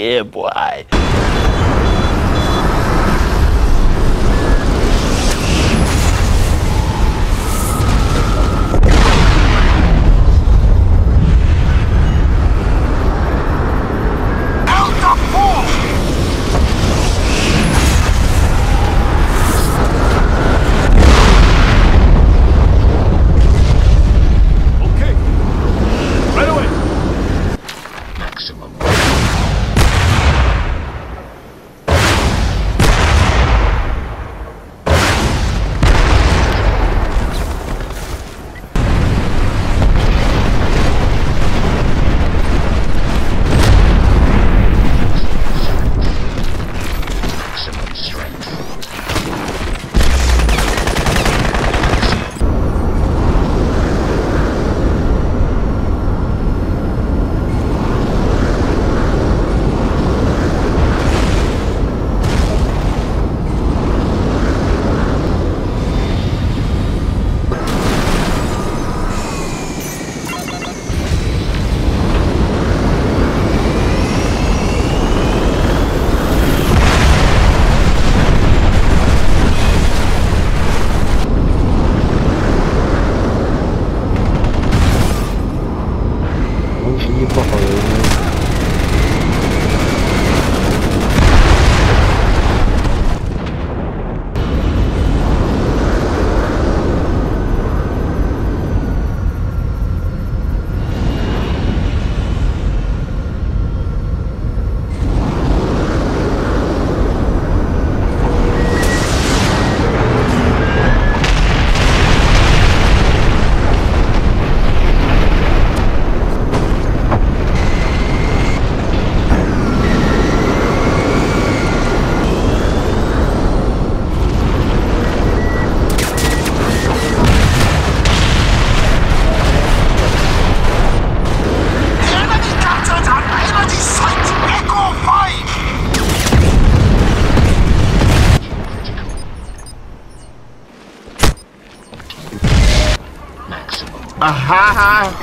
yeah, boy. 不好 5!